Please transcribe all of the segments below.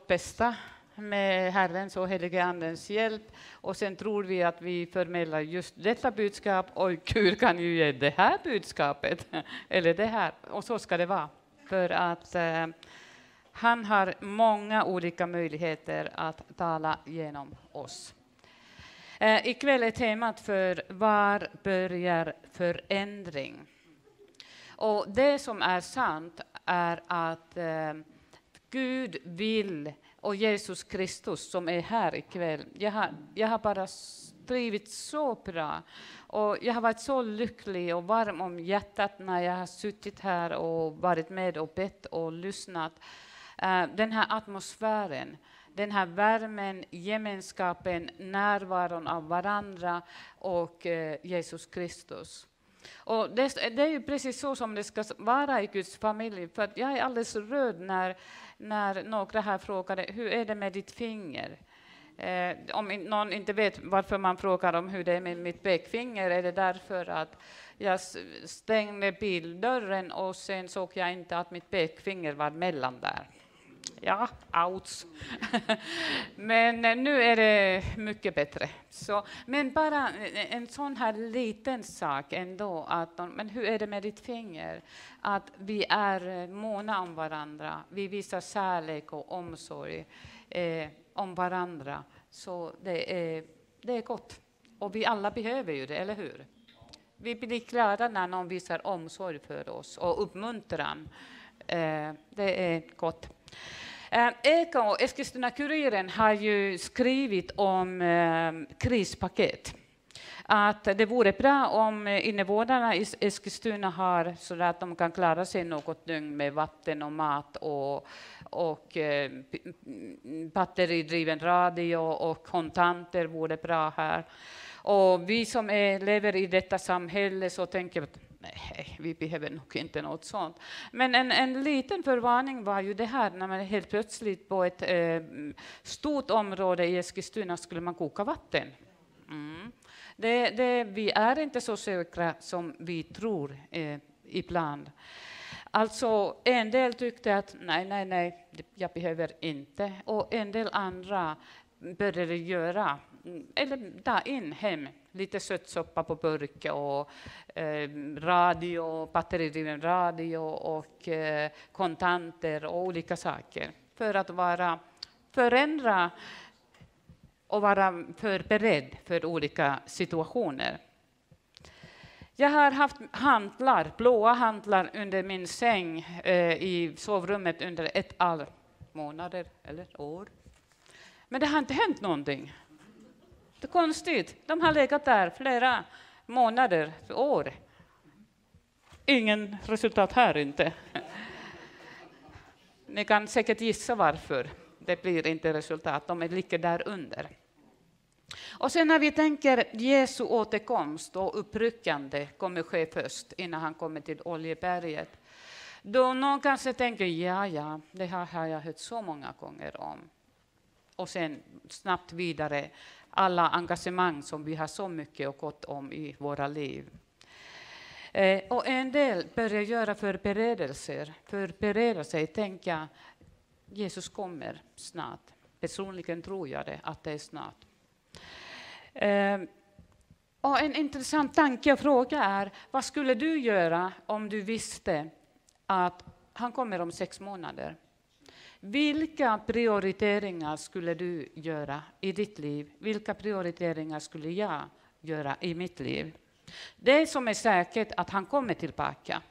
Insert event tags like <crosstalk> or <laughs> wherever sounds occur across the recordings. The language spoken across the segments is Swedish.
vårt bästa med Herrens och helige Andens hjälp. Och sen tror vi att vi förmedlar just detta budskap och Gud kan ju ge det här budskapet. <laughs> Eller det här. Och så ska det vara. För att eh, han har många olika möjligheter att tala genom oss. Eh, ikväll är temat för Var börjar förändring? Och det som är sant är att eh, Gud vill, och Jesus Kristus som är här ikväll, jag har, jag har bara trivits så bra. Och jag har varit så lycklig och varm om hjärtat när jag har suttit här och varit med och bett och lyssnat. Uh, den här atmosfären, den här värmen, gemenskapen, närvaron av varandra och uh, Jesus Kristus. Och det, det, är ju precis så som det ska vara i Guds familj. För jag är alldeles röd när, när några här frågade hur är det med ditt finger. Eh, om någon inte vet varför man frågar om hur det är med mitt pekfinger är det därför att jag stängde bildörren och sen såg jag inte att mitt pekfinger var mellan där. Ja, outs. <laughs> men eh, nu är det mycket bättre. Så, men bara eh, en sån här liten sak ändå, att men hur är det med ditt finger? Att vi är eh, måna om varandra, vi visar kärlek och omsorg eh, om varandra. Så det är, det är gott. Och vi alla behöver ju det, eller hur? Vi blir glada när någon visar omsorg för oss och uppmuntran. Eh, det är gott. Eh, Eka och Eskilstuna-Kuriren har ju skrivit om eh, krispaket. Att det vore bra om invånarna i Eskilstuna har så att de kan klara sig något dygn med vatten och mat och, och eh, batteridriven radio och kontanter vore bra här. Och vi som är, lever i detta samhälle så tänker att nej, vi behöver nog inte något sånt. Men en, en liten förvarning var ju det här när man helt plötsligt på ett eh, stort område i Eskilstuna skulle man koka vatten. Mm. Det, det, vi är inte så säkra som vi tror eh, ibland. Alltså, en del tyckte att nej, nej, nej, jag behöver inte. Och en del andra började göra, eller ta in hem lite sötsoppa på burk och eh, radio, batteridriven radio och eh, kontanter och olika saker för att vara förändra och vara förberedd för olika situationer. Jag har haft hantlar, blåa hantlar under min säng eh, i sovrummet under ett all månader eller år. Men det har inte hänt någonting. Det är konstigt. De har legat där flera månader, år. Ingen resultat här inte. Ni kan säkert gissa varför det blir inte resultat. De ligger där under. Och sen när vi tänker Jesu återkomst och uppryckande kommer ske först innan han kommer till Oljeberget. Då någon kanske tänker, ja, ja, det här har jag hört så många gånger om. Och sen snabbt vidare alla engagemang som vi har så mycket och gott om i våra liv. Eh, och en del börjar göra förberedelser, förbereda sig, tänka Jesus kommer snart. Personligen tror jag det, att det är snart. Eh, och en intressant tanke och fråga är, vad skulle du göra om du visste att han kommer om sex månader? Vilka prioriteringar skulle du göra i ditt liv? Vilka prioriteringar skulle jag göra i mitt liv? Det som är säkert att han kommer tillbaka.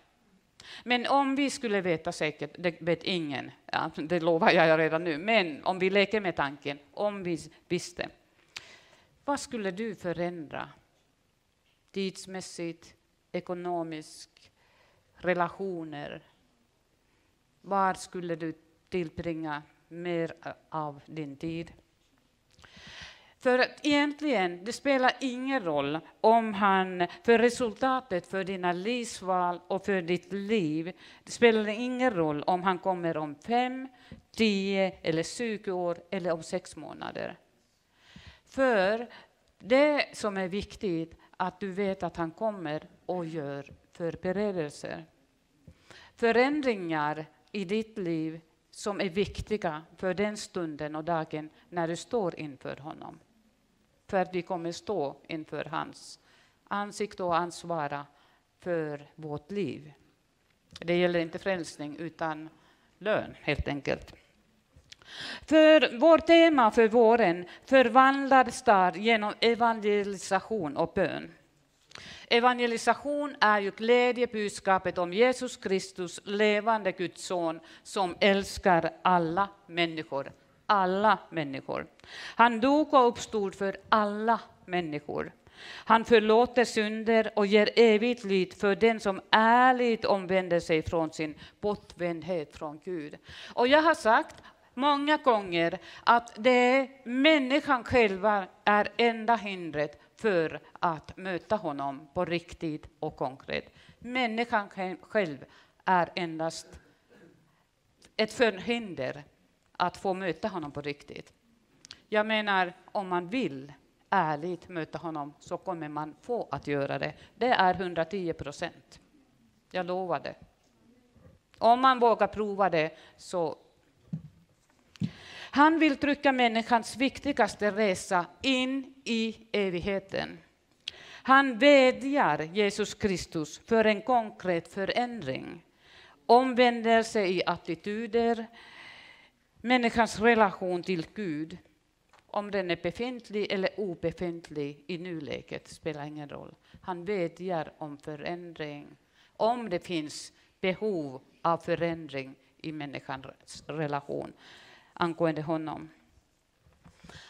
Men om vi skulle veta säkert, det vet ingen, ja, det lovar jag redan nu, men om vi leker med tanken, om vi visste, vad skulle du förändra? Tidsmässigt, ekonomiskt, relationer. Var skulle du tillbringa mer av din tid. För egentligen, det spelar ingen roll om han, för resultatet för dina livsval och för ditt liv, det spelar ingen roll om han kommer om fem, tio eller tjugo år eller om sex månader. För det som är viktigt, att du vet att han kommer och gör förberedelser. Förändringar i ditt liv som är viktiga för den stunden och dagen när du står inför honom. För att vi kommer stå inför hans ansikte och ansvara för vårt liv. Det gäller inte frälsning utan lön helt enkelt. För vårt tema för våren, förvandlad stad genom evangelisation och bön. Evangelisation är ju glädjebudskapet om Jesus Kristus, levande Guds son, som älskar alla människor. Alla människor. Han dog och uppstod för alla människor. Han förlåter synder och ger evigt liv för den som ärligt omvänder sig från sin bortvändhet från Gud. Och jag har sagt många gånger att det är människan själva är enda hindret för att möta honom på riktigt och konkret. Människan själv är endast ett förhinder att få möta honom på riktigt. Jag menar, om man vill ärligt möta honom så kommer man få att göra det. Det är 110 procent. Jag lovar det. Om man vågar prova det så han vill trycka människans viktigaste resa in i evigheten. Han vädjar Jesus Kristus för en konkret förändring. Omvändelse i attityder, människans relation till Gud. Om den är befintlig eller obefintlig i nuläget spelar ingen roll. Han vädjar om förändring. Om det finns behov av förändring i människans relation angående honom.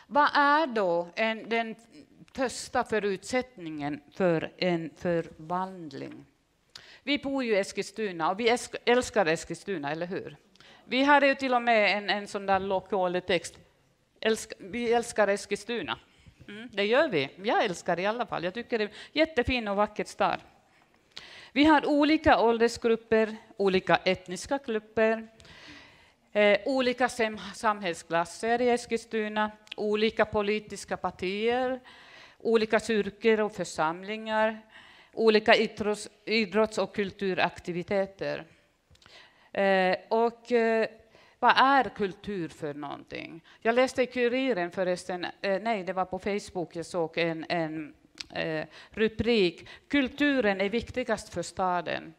Vad är då en, den första förutsättningen för en förvandling? Vi bor ju i Eskilstuna och vi älskar Eskilstuna, eller hur? Vi har ju till och med en, en sån där lokal text. Älsk, vi älskar Eskilstuna. Mm, det gör vi. Jag älskar det i alla fall. Jag tycker det är en jättefin och vacker stad. Vi har olika åldersgrupper, olika etniska grupper, Eh, olika samhällsklasser i Eskilstuna, olika politiska partier, olika kyrkor och församlingar, olika idrotts, idrotts och kulturaktiviteter. Eh, och eh, vad är kultur för någonting? Jag läste i Kuriren förresten, eh, nej det var på Facebook jag såg en, en eh, rubrik, Kulturen är viktigast för staden.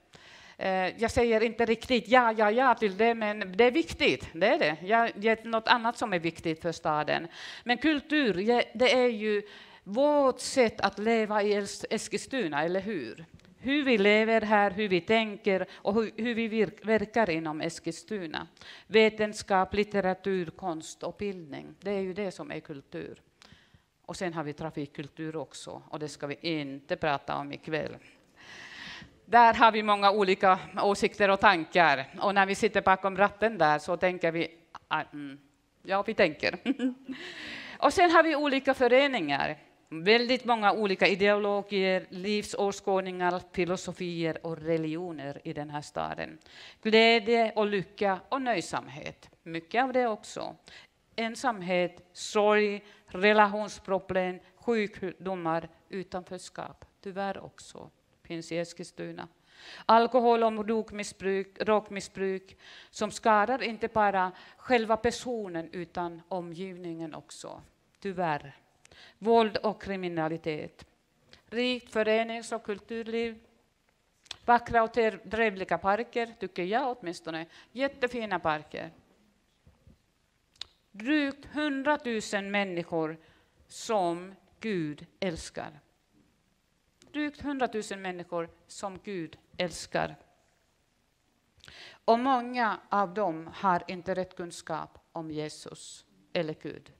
Eh, jag säger inte riktigt ja, ja, ja till det, men det är viktigt. Det är det. Jag ger något annat som är viktigt för staden. Men kultur, det är ju vårt sätt att leva i Eskilstuna, eller hur? Hur vi lever här, hur vi tänker och hur vi verkar inom Eskilstuna. Vetenskap, litteratur, konst och bildning. Det är ju det som är kultur. Och sen har vi trafikkultur också, och det ska vi inte prata om ikväll. Där har vi många olika åsikter och tankar. Och när vi sitter bakom ratten där så tänker vi, ah, mm, ja, vi tänker. <laughs> och sen har vi olika föreningar. Väldigt många olika ideologier, livsåskådningar, filosofier och religioner i den här staden. Glädje och lycka och nöjsamhet. Mycket av det också. Ensamhet, sorg, relationsproblem, sjukdomar, utanförskap. Tyvärr också finns i Eskilstuna. Alkohol och drogmissbruk som skadar inte bara själva personen utan omgivningen också, tyvärr. Våld och kriminalitet. Rikt förenings och kulturliv. Vackra och trevliga parker, tycker jag åtminstone. Jättefina parker. Drygt hundratusen människor som Gud älskar drygt 100 000 människor som Gud älskar. Och många av dem har inte rätt kunskap om Jesus eller Gud.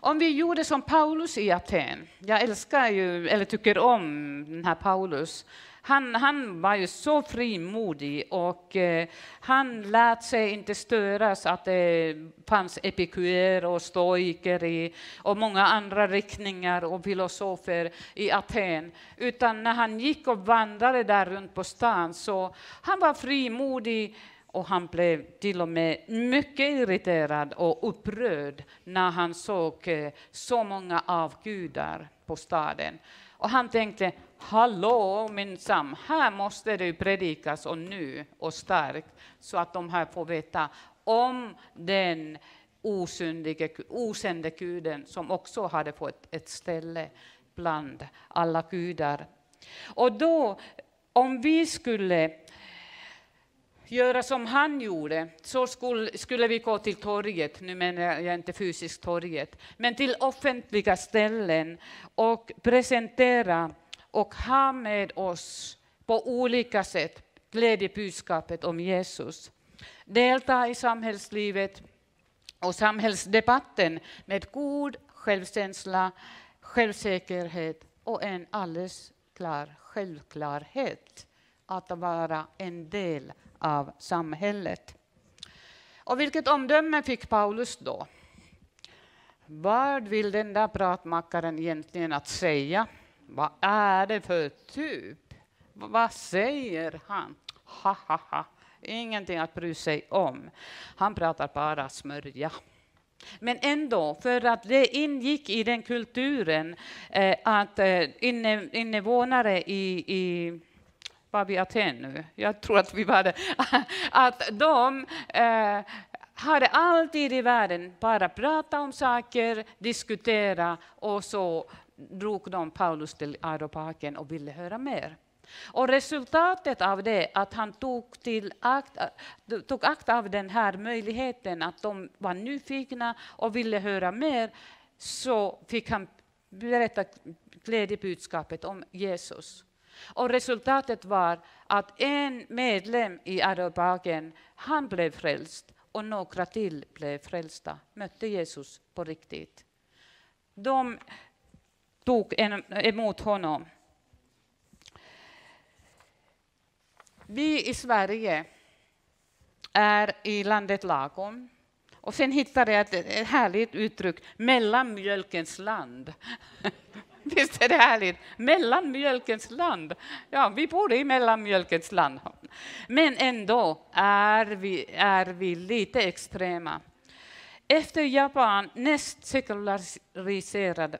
Om vi gjorde som Paulus i Aten, jag älskar ju, eller tycker om den här Paulus, han, han var ju så frimodig och eh, han lät sig inte störas att det fanns epikuer och stoiker i, och många andra riktningar och filosofer i Aten. Utan när han gick och vandrade där runt på stan så han var frimodig och han blev till och med mycket irriterad och upprörd när han såg eh, så många avgudar på staden. Och han tänkte, hallå minsann, här måste det ju predikas och nu och starkt, så att de här får veta om den osyndige, osände guden som också hade fått ett ställe bland alla gudar. Och då, om vi skulle göra som han gjorde, så skulle, skulle vi gå till torget, nu menar jag inte fysiskt torget, men till offentliga ställen och presentera och ha med oss på olika sätt glädjebudskapet om Jesus. Delta i samhällslivet och samhällsdebatten med god självkänsla, självsäkerhet och en alldeles klar självklarhet att vara en del av samhället. Och vilket omdöme fick Paulus då? Vad vill den där pratmakaren egentligen att säga? Vad är det för typ? Vad säger han? Ha, ha, ha. Ingenting att bry sig om. Han pratar bara smörja. Men ändå, för att det ingick i den kulturen eh, att eh, inne, invånare i, i var vi Aten nu? Jag tror att vi var det. <laughs> Att de eh, hade alltid i världen bara prata om saker, diskutera och så drog de Paulus till Areopagen och ville höra mer. Och resultatet av det, att han tog, till akt, tog akt av den här möjligheten, att de var nyfikna och ville höra mer, så fick han berätta glädjebudskapet om Jesus. Och resultatet var att en medlem i Areopagen, han blev frälst och några till blev frälsta, mötte Jesus på riktigt. De tog emot honom. Vi i Sverige är i landet lagom. Och sen hittade jag ett härligt uttryck, mellanmjölkens land. <laughs> Visst är det härligt? Mellanmjölkens land. Ja, vi bor i mellanmjölkens land. Men ändå är vi, är vi lite extrema. Efter Japan näst sekulariserad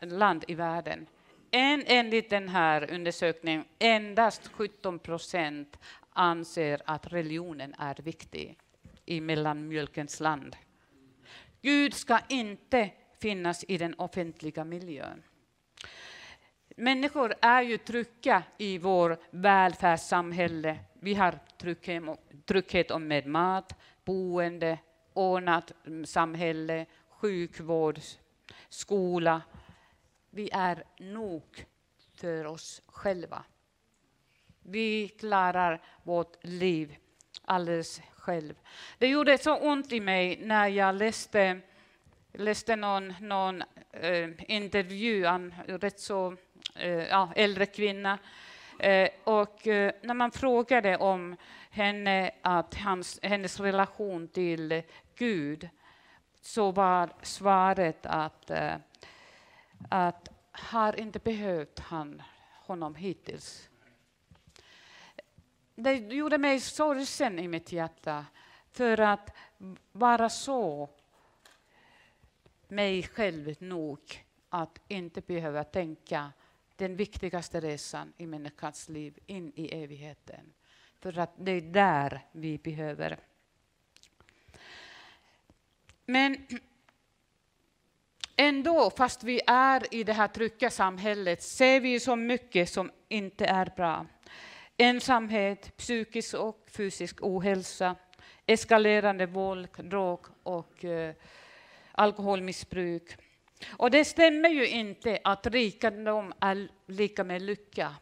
land i världen. En, enligt den här undersökningen endast 17 procent anser att religionen är viktig i mellanmjölkens land. Gud ska inte finnas i den offentliga miljön. Människor är ju trygga i vår välfärdssamhälle. Vi har trygghet med mat, boende, ordnat samhälle, sjukvård, skola. Vi är nog för oss själva. Vi klarar vårt liv alldeles själv. Det gjorde så ont i mig när jag läste, läste någon, någon eh, intervju, en rätt så eh, ja, äldre kvinna. Eh, och eh, när man frågade om henne, att hans, hennes relation till Gud, så var svaret att, eh, att har inte behövt han honom hittills. Det gjorde mig sorgsen i mitt hjärta, för att vara så mig själv nog att inte behöva tänka den viktigaste resan i människans liv in i evigheten. För att det är där vi behöver. Men ändå, fast vi är i det här trygga samhället, ser vi så mycket som inte är bra. Ensamhet, psykisk och fysisk ohälsa, eskalerande våld, drog och eh, alkoholmissbruk. Och det stämmer ju inte att rikedom är lika med lycka.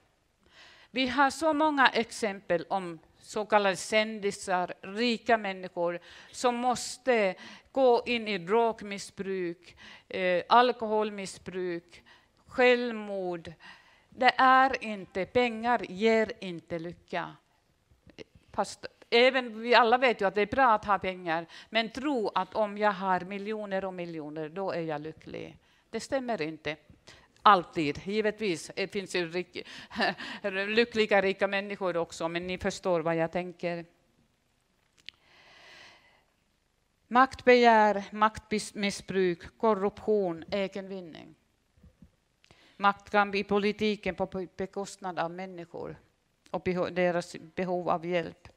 Vi har så många exempel om så kallade kändisar, rika människor som måste gå in i drogmissbruk, eh, alkoholmissbruk, självmord. Det är inte, pengar ger inte lycka. Fast även vi alla vet ju att det är bra att ha pengar, men tro att om jag har miljoner och miljoner, då är jag lycklig. Det stämmer inte. Alltid, givetvis. Det finns ju rik, <laughs> lyckliga, rika människor också, men ni förstår vad jag tänker. Maktbegär, maktmissbruk, korruption, egenvinning. maktkamp i politiken på bekostnad av människor och deras behov av hjälp.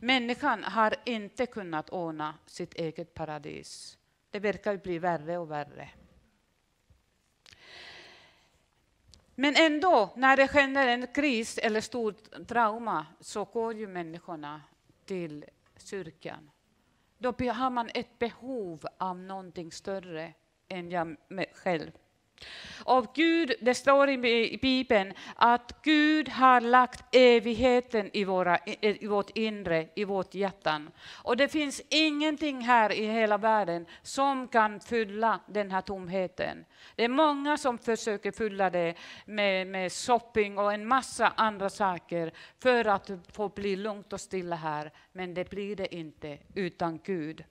Människan har inte kunnat ordna sitt eget paradis. Det verkar bli värre och värre. Men ändå, när det sker en kris eller stort trauma så går ju människorna till kyrkan. Då har man ett behov av någonting större än jag själv. Och Gud, det står i Bibeln att Gud har lagt evigheten i, våra, i vårt inre, i vårt hjärta. Och det finns ingenting här i hela världen som kan fylla den här tomheten. Det är många som försöker fylla det med, med shopping och en massa andra saker för att få bli lugnt och stilla här. Men det blir det inte utan Gud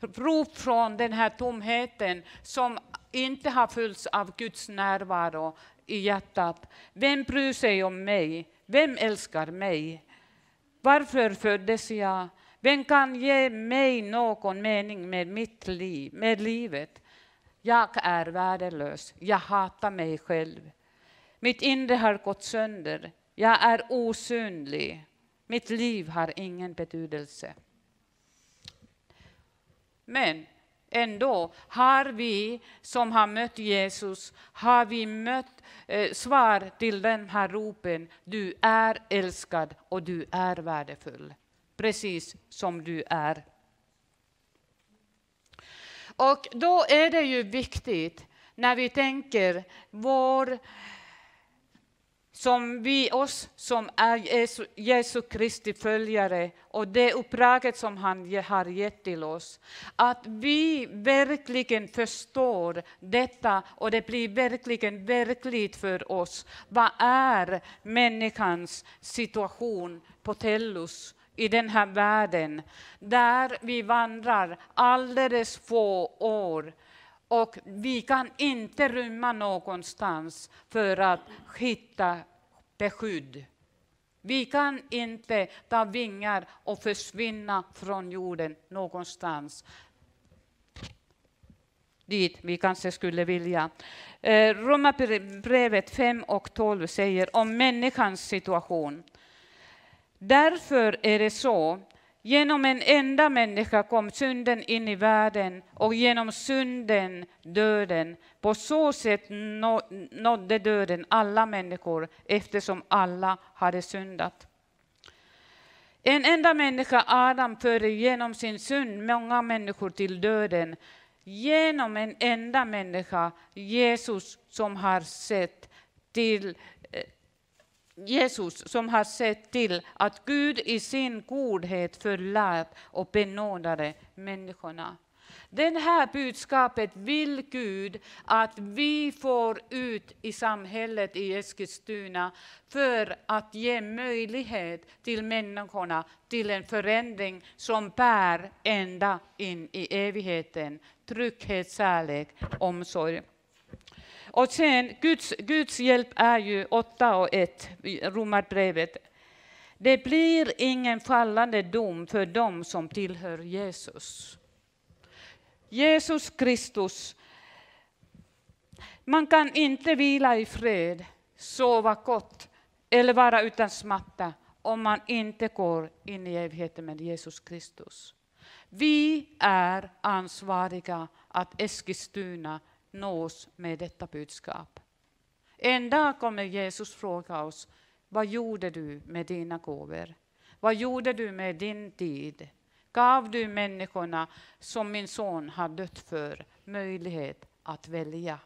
rop från den här tomheten som inte har fyllts av Guds närvaro i hjärtat. Vem bryr sig om mig? Vem älskar mig? Varför föddes jag? Vem kan ge mig någon mening med mitt liv, med livet? Jag är värdelös. Jag hatar mig själv. Mitt inre har gått sönder. Jag är osynlig. Mitt liv har ingen betydelse. Men ändå har vi som har mött Jesus, har vi mött eh, svar till den här ropen. Du är älskad och du är värdefull. Precis som du är. Och då är det ju viktigt när vi tänker vår som vi oss som är Jesu, Jesu Kristi följare och det uppdraget som han har gett till oss. Att vi verkligen förstår detta och det blir verkligen verkligt för oss. Vad är människans situation på Tellus? i den här världen, där vi vandrar alldeles få år och vi kan inte rymma någonstans för att hitta beskydd. Vi kan inte ta vingar och försvinna från jorden någonstans dit vi kanske skulle vilja. Eh, Romarbrevet 5 och 12 säger om människans situation. Därför är det så Genom en enda människa kom synden in i världen och genom synden döden. På så sätt nådde döden alla människor eftersom alla hade syndat. En enda människa, Adam, förde genom sin synd många människor till döden. Genom en enda människa, Jesus, som har sett till Jesus som har sett till att Gud i sin godhet förlät och benådade människorna. Det här budskapet vill Gud att vi får ut i samhället i Eskilstuna för att ge möjlighet till människorna till en förändring som bär ända in i evigheten. Trygghet, kärlek, omsorg. Och sen, Guds, Guds hjälp är ju 8 och 1, Romarbrevet. Det blir ingen fallande dom för dem som tillhör Jesus. Jesus Kristus. Man kan inte vila i fred, sova gott eller vara utan smärta om man inte går in i evigheten med Jesus Kristus. Vi är ansvariga att Eskilstuna nås med detta budskap. En dag kommer Jesus fråga oss, vad gjorde du med dina gåvor? Vad gjorde du med din tid? Gav du människorna som min son har dött för möjlighet att välja?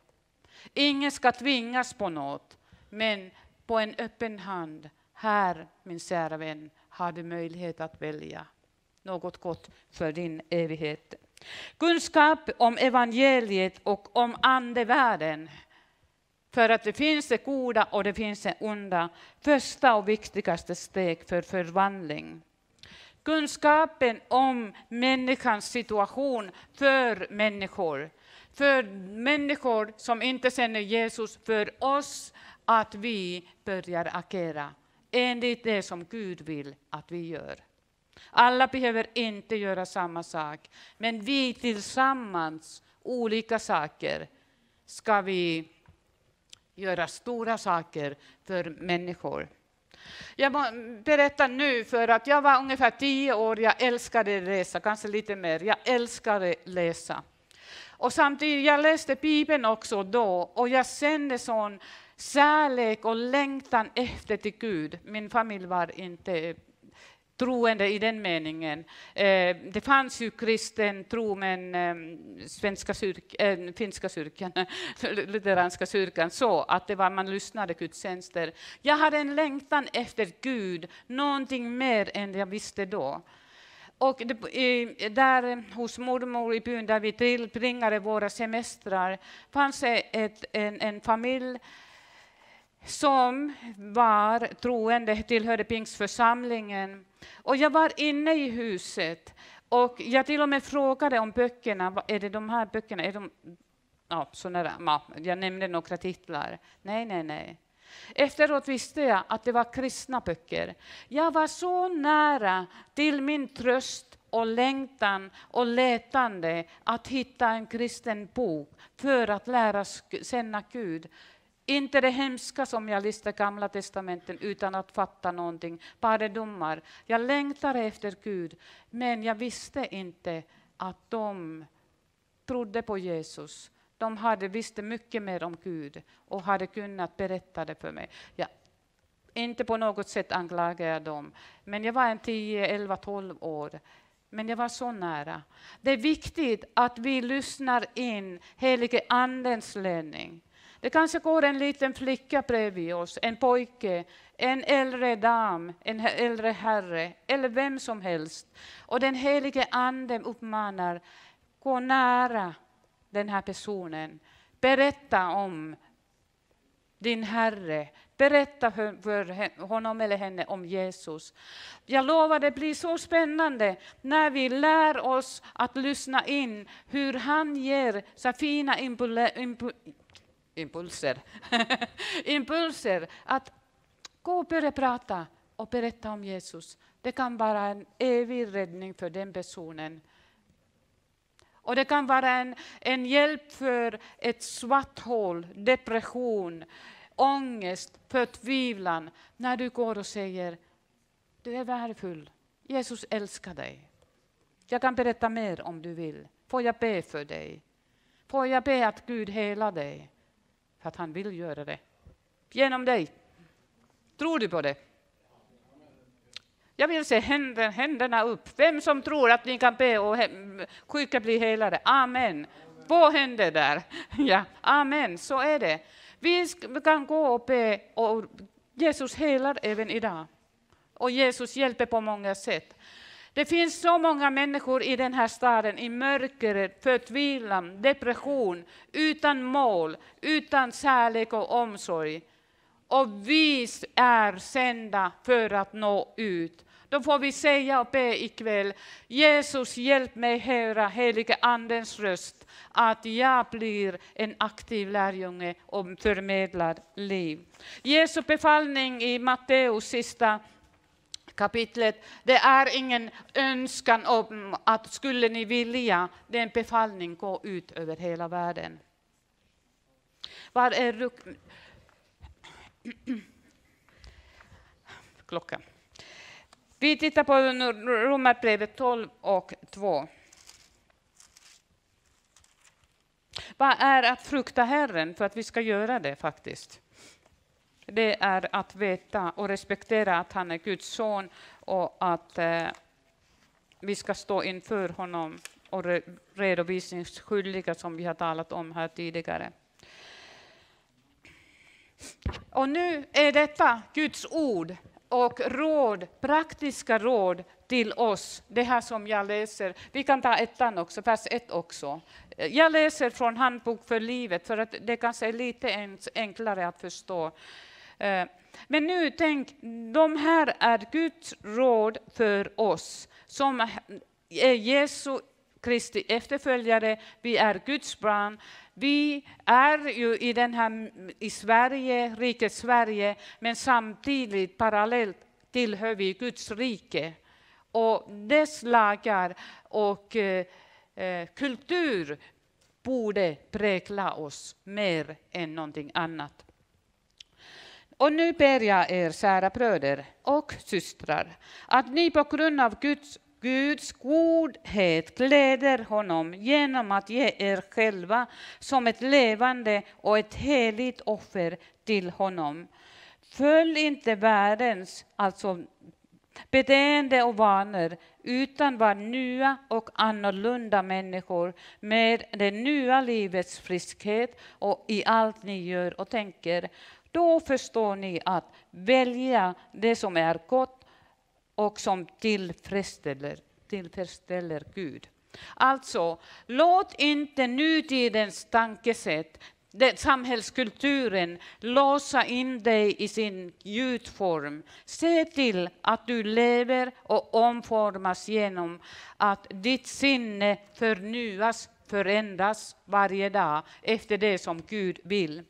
Ingen ska tvingas på något, men på en öppen hand, här min kära vän, har du möjlighet att välja något gott för din evighet. Kunskap om evangeliet och om andevärlden. För att det finns det goda och det finns det onda. Första och viktigaste steg för förvandling. Kunskapen om människans situation för människor. För människor som inte känner Jesus, för oss att vi börjar agera enligt det som Gud vill att vi gör. Alla behöver inte göra samma sak, men vi tillsammans, olika saker, ska vi göra stora saker för människor. Jag berättar nu för att jag var ungefär tio år, jag älskade läsa, kanske lite mer. Jag älskade läsa. Och samtidigt, jag läste Bibeln också då och jag kände sån kärlek och längtan efter till Gud. Min familj var inte troende i den meningen. Eh, det fanns ju kristen tro, men eh, svenska kyrk, äh, finska kyrkan, <laughs> lutheranska kyrkan, så att det var, man lyssnade gudstjänster. Jag hade en längtan efter Gud, någonting mer än jag visste då. Och det, där hos mormor i byn där vi tillbringade våra semestrar fanns ett, en, en familj som var troende, tillhörde pingstförsamlingen. Och jag var inne i huset och jag till och med frågade om böckerna, är det de här böckerna? Är de, ja, sådana ja, jag nämnde några titlar. Nej, nej, nej. Efteråt visste jag att det var kristna böcker. Jag var så nära till min tröst och längtan och letande att hitta en kristen bok för att lära känna Gud. Inte det hemska som jag läste Gamla testamenten utan att fatta någonting, bara domar. Jag längtade efter Gud, men jag visste inte att de trodde på Jesus. De hade, visste mycket mer om Gud och hade kunnat berätta det för mig. Jag, inte på något sätt anklagar jag dem, men jag var en 10, 11, 12 år. Men jag var så nära. Det är viktigt att vi lyssnar in helige Andens ledning. Det kanske går en liten flicka bredvid oss, en pojke, en äldre dam, en äldre herre eller vem som helst. Och den helige Ande uppmanar, gå nära den här personen. Berätta om din Herre. Berätta för honom eller henne om Jesus. Jag lovar, det blir så spännande när vi lär oss att lyssna in hur han ger så fina impulser, <laughs> impulser att gå och börja prata och berätta om Jesus. Det kan vara en evig räddning för den personen. Och det kan vara en, en hjälp för ett svart hål, depression, ångest, förtvivlan, när du går och säger du är värdefull, Jesus älskar dig. Jag kan berätta mer om du vill. Får jag be för dig? Får jag be att Gud helar dig? För att han vill göra det. Genom dig. Tror du på det? Jag vill se händerna upp. Vem som tror att ni kan be och sjuka blir helade. Amen. Två händer där. <laughs> Ja, amen, så är det. Vi kan gå och be och Jesus helar även idag. Och Jesus hjälper på många sätt. Det finns så många människor i den här staden i mörker, förtvivlan, depression, utan mål, utan kärlek och omsorg. Och vi är sända för att nå ut. Då får vi säga och be ikväll, Jesus hjälp mig höra helige Andens röst, att jag blir en aktiv lärjunge och förmedlar liv. Jesu befallning i Matteus sista kapitlet. Det är ingen önskan om att skulle ni vilja, det är en befallning, gå ut över hela världen. Var är <clears throat> klockan? Vi tittar på Romarbrevet 12 och 2. Vad är att frukta Herren? För att vi ska göra det faktiskt det är att veta och respektera att han är Guds son och att eh, vi ska stå inför honom och re redovisningsskyldiga som vi har talat om här tidigare. Och nu är detta Guds ord och råd, praktiska råd till oss. Det här som jag läser. Vi kan ta ettan också, vers ett också. Jag läser från Handbok för livet för att det kanske är lite enklare att förstå. Eh, men nu tänk, de här är Guds råd för oss som är Jesu Kristi efterföljare, vi är Guds barn. Vi är ju i, den här, i Sverige, riket Sverige, men samtidigt parallellt tillhör vi Guds rike. Och dess lagar och eh, eh kultur borde prägla oss mer än någonting annat. Och nu ber jag er, kära bröder och systrar, att ni på grund av Guds, Guds godhet gläder honom genom att ge er själva som ett levande och ett heligt offer till honom. Följ inte världens, alltså beteende och vanor, utan var nya och annorlunda människor med det nya livets friskhet och i allt ni gör och tänker. Då förstår ni att välja det som är gott och som tillfredsställer, tillfredsställer Gud. Alltså, låt inte nutidens tankesätt, det, samhällskulturen låsa in dig i sin gjutform. Se till att du lever och omformas genom att ditt sinne förnyas, förändras varje dag efter det som Gud vill.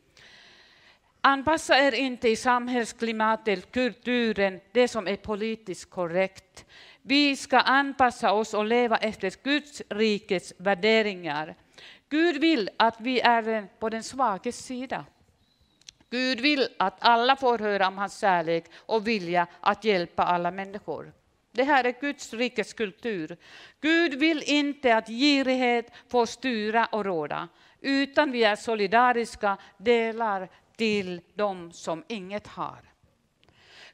Anpassa er inte i samhällsklimatet, kulturen, det som är politiskt korrekt. Vi ska anpassa oss och leva efter Guds rikets värderingar. Gud vill att vi är på den svages sida. Gud vill att alla får höra om hans kärlek och vilja att hjälpa alla människor. Det här är Guds rikes kultur. Gud vill inte att girighet får styra och råda, utan vi är solidariska, delar till dem som inget har.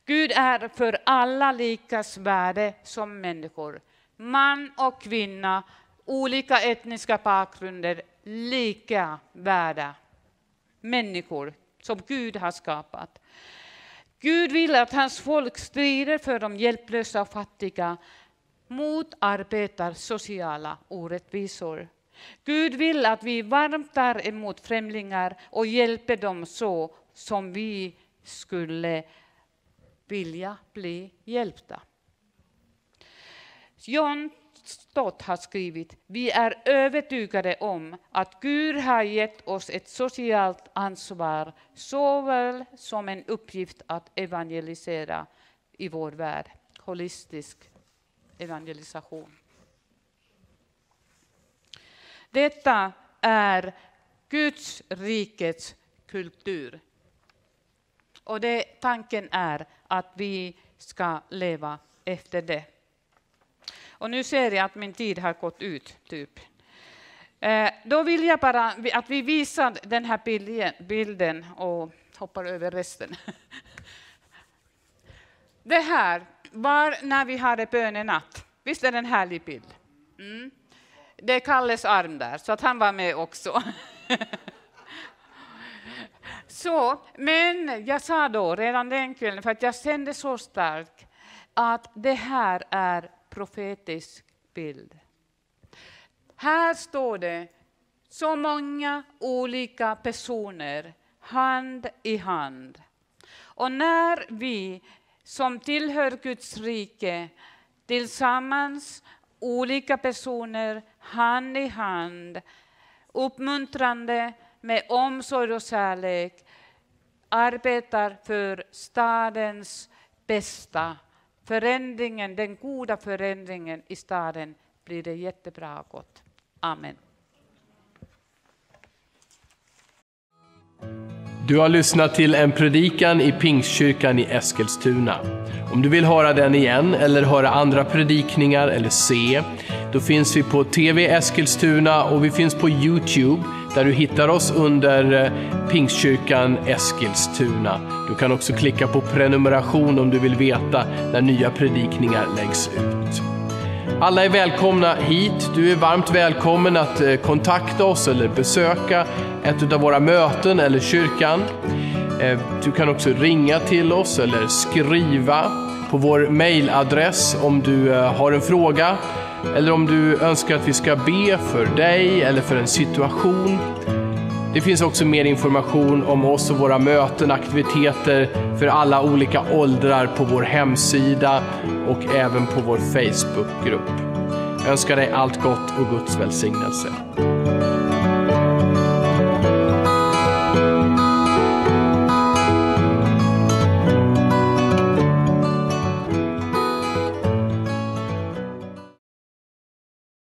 Gud är för alla likas värde som människor. Man och kvinna, olika etniska bakgrunder, lika värda människor som Gud har skapat. Gud vill att hans folk strider för de hjälplösa och fattiga, motarbetar sociala orättvisor. Gud vill att vi varmt tar emot främlingar och hjälper dem så som vi skulle vilja bli hjälpta. John Stott har skrivit, vi är övertygade om att Gud har gett oss ett socialt ansvar såväl som en uppgift att evangelisera i vår värld. Holistisk evangelisation. Detta är Guds rikets kultur. Och det, tanken är att vi ska leva efter det. Och nu ser jag att min tid har gått ut, typ. Eh, då vill jag bara att vi visar den här bilden och hoppar över resten. <laughs> Det här var när vi hade bönenatt. Visst är det en härlig bild? Mm. Det är Kalles arm där, så att han var med också. <laughs> så, men jag sa då redan den kvällen, för att jag kände så starkt, att det här är profetisk bild. Här står det så många olika personer, hand i hand. Och när vi som tillhör Guds rike tillsammans, olika personer, hand i hand, uppmuntrande med omsorg och kärlek, arbetar för stadens bästa. Förändringen, den goda förändringen i staden blir det jättebra och gott. Amen. Du har lyssnat till en predikan i Pingstkyrkan i Eskilstuna. Om du vill höra den igen eller höra andra predikningar eller se, då finns vi på TV Eskilstuna och vi finns på Youtube där du hittar oss under eh, Pingstkyrkan Eskilstuna. Du kan också klicka på prenumeration om du vill veta när nya predikningar läggs ut. Alla är välkomna hit. Du är varmt välkommen att eh, kontakta oss eller besöka ett av våra möten eller kyrkan. Eh, du kan också ringa till oss eller skriva på vår mailadress om du eh, har en fråga eller om du önskar att vi ska be för dig eller för en situation. Det finns också mer information om oss och våra möten, aktiviteter för alla olika åldrar på vår hemsida och även på vår Facebookgrupp. Jag önskar dig allt gott och Guds välsignelse.